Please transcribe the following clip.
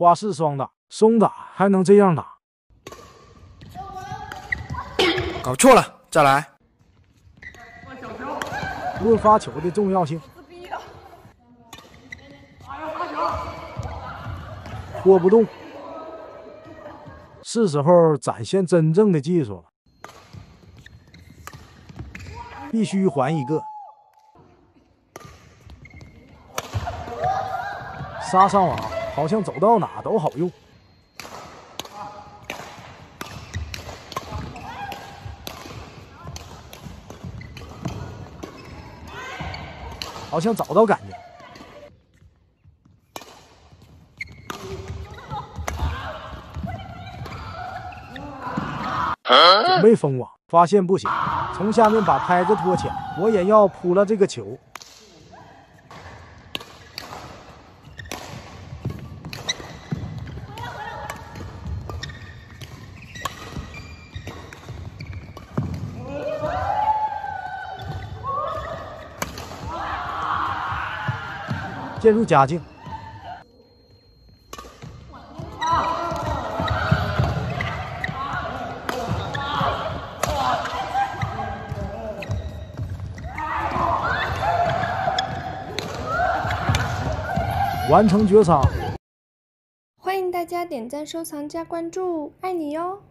花式双打，松打还能这样打？搞错了，再来。论发球的重要性，拖不动，是时候展现真正的技术了。必须还一个，杀上网，好像走到哪都好用。好像找到感觉，准备封网，发现不行，从下面把拍子拖起来，我也要扑了这个球。渐入佳境，完成绝杀。欢迎大家点赞、收藏、加关注，爱你哟！